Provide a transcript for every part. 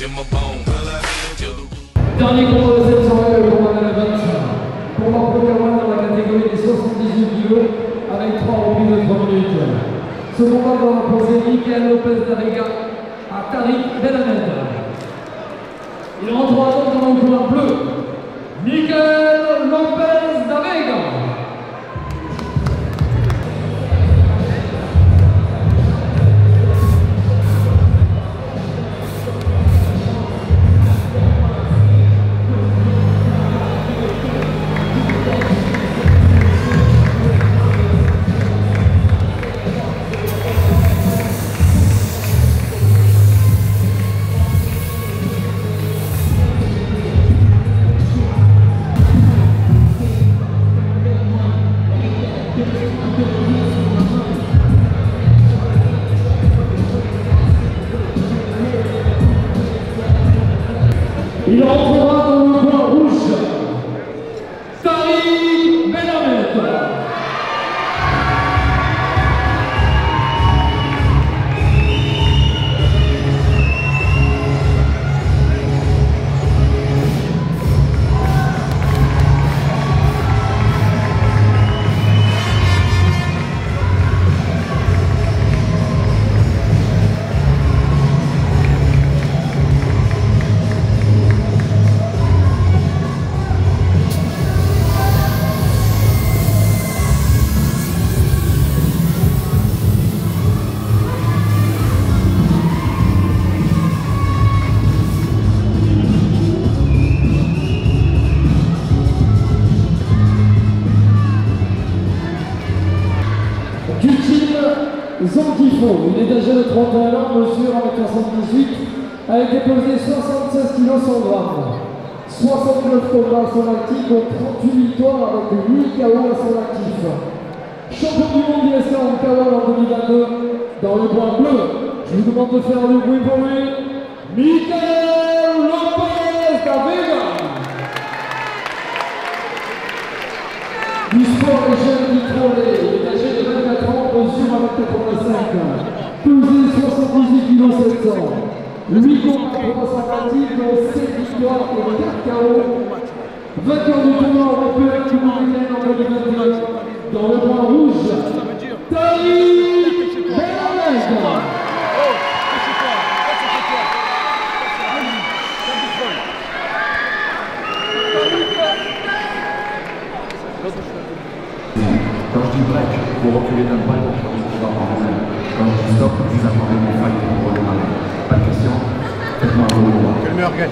Dernier combat de cette soirée, le combat de la 25. Combat pro dans la catégorie des 78 kg avec 3 reprises de 3 minutes. Ce combat va opposer Michael Lopez d'Ariga à Tariq Benhamed. Il rentrera donc dans le coin bleu. Michael Lopez d'Ariga. Gutine Zantifo, il est âgé de 31 ans, mesure 1m78, a été pesé 76 kg 100 grammes. 69 combats à son actif, dont 38 victoires avec 8 KO à son actif. Champion du monde ISK en KO en 2022, dans le coin bleu, je vous demande de faire le bruit pour lui, Michael Lopez da Vega. Du sport et jeune Nitrolé, il est âgé de 24 ans, mesure 1m85, pesé 78 kg 700. 8 combats pour dont 7 victoires et 4 KO. Du tournoi européen du Montréal en 2021, dans le point rouge, Tariq Benhamed. Quand je dis break, vous reculez d'un pas pour faire une histoire par vous-même. Quand je dis stop, vous attendez mon fight pour redémarrer. Pas de question Faites-moi un gros droit. Meilleur gagne.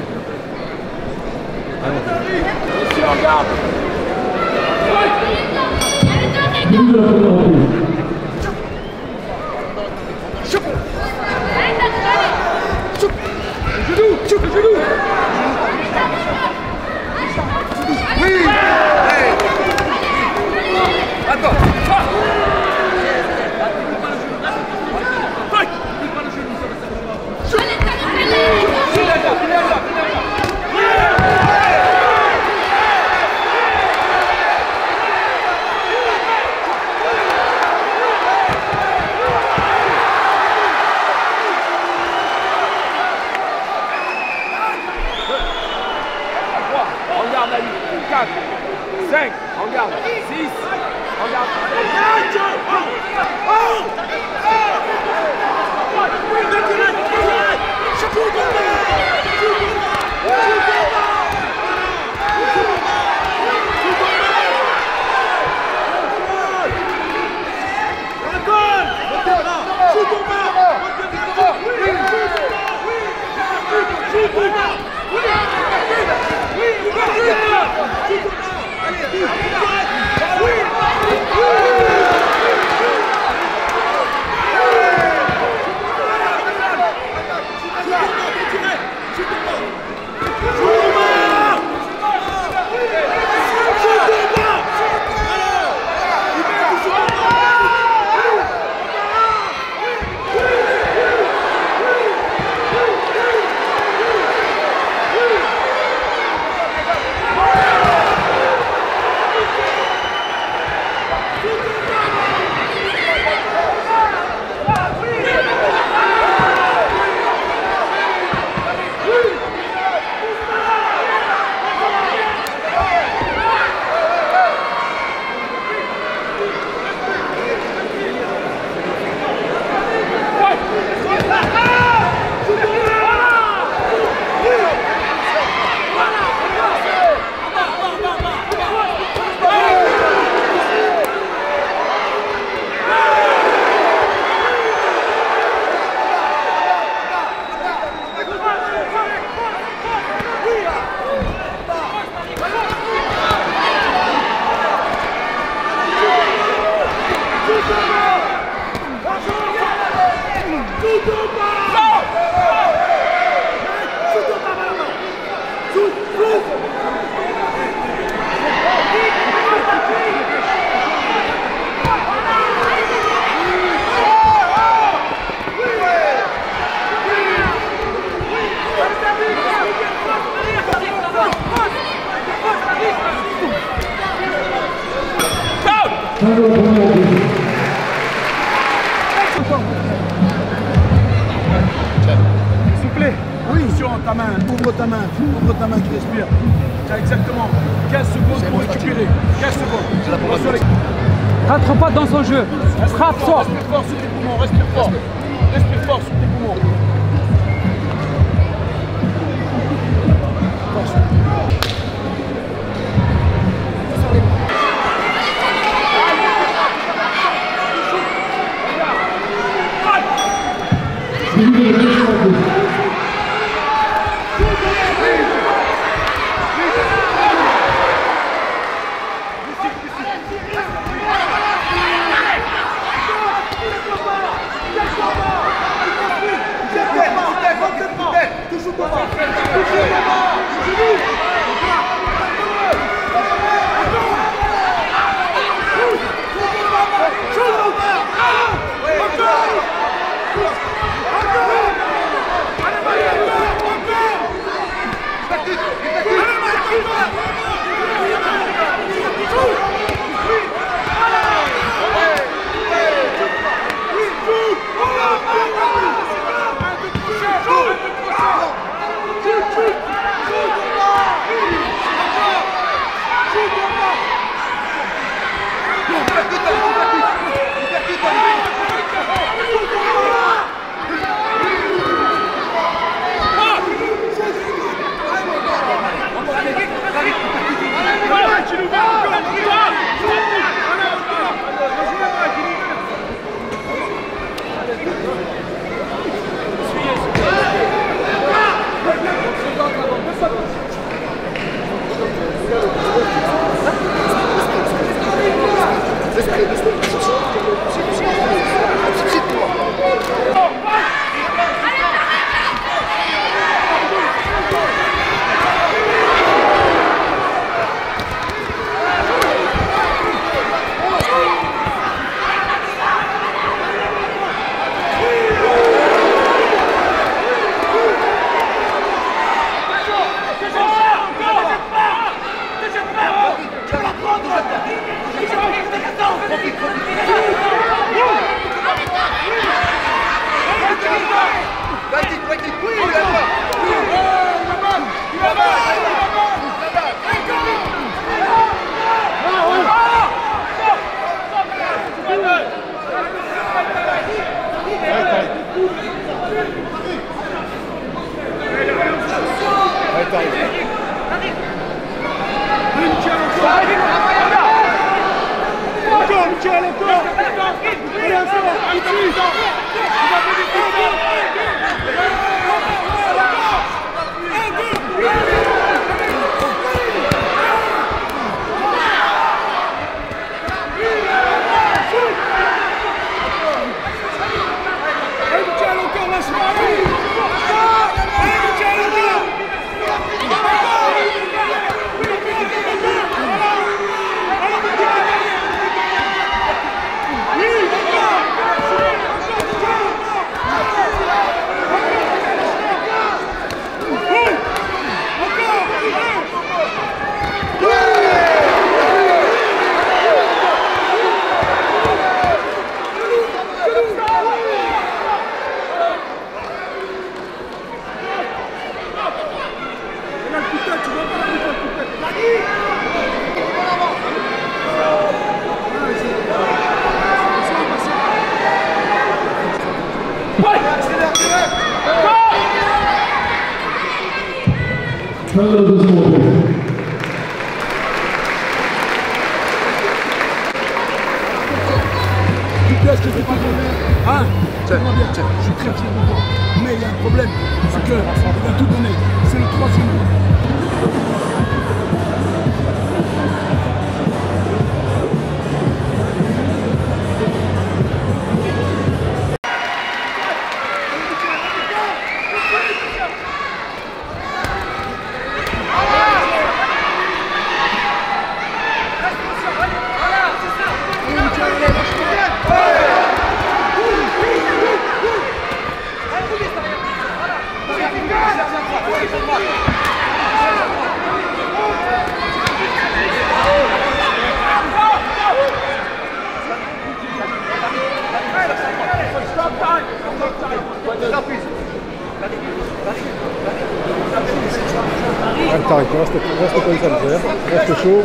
5, en garde. 6, en garde. Oui ta main, ouvre ta main, ouvre ta main qui respire. Tiens, exactement. 15 secondes pour récupérer. 15 secondes. Rentre pas dans son jeu. Frappe, sort. Respire fort sur tes poumons, respire fort. Respire fort sur tes poumons. De 继续消 todos t'arrêtes pas, reste, reste concentré, reste chaud.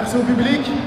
merci au public.